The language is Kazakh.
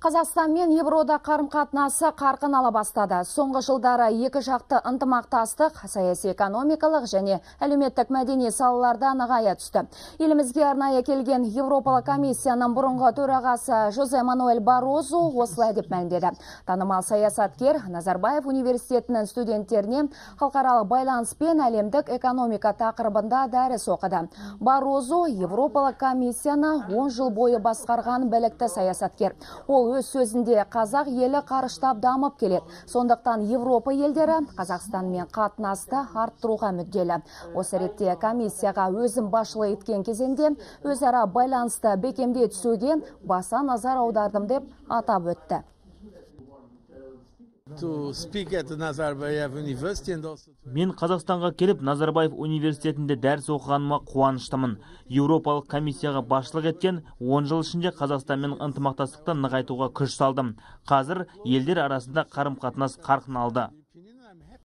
Қазақстан мен Евроодақ қарым-қатынасы қарқын ала бастады. Соңғы жылдары екі жақты ынтымақтастық, саяси экономикалық және әлеуметтік мәдени салаларда нығая түсті. Елімізге арнайы келген Европалық комиссияның бұрынғы төрағасы Жозе Мануэль Барозу осылай деп мәлімдеді. Танымал саясаткер Назарбаев университетінің студенттеріне халықаралық байланыс пен әлемдік экономика тақырыбында дәріс оқыды. Барозу Европалық комиссияны 10 жыл бойы басқарған білікті саясаткер. Ол өз сөзінде қазақ елі қарыштап дамып келеді. Сондықтан Европа елдері Қазақстанмен қатынасты арттыруға мүдделі. Осы ретте комиссияға өзім басшылық еткен кезеңде өзара байланысты бекемдей түсуге баса назар аудардым деп атап өтті. Мен қазақстанға келіп назарбаев университетінде дәріс оқығаныма қуаныштымын. Еуропалық комиссияға басшылық еткен 10 жыл ішінде қазақстанмен ынтымақтастықты нығайтуға күш салдым. Қазір елдер арасында қарым қатынас қарқын алды.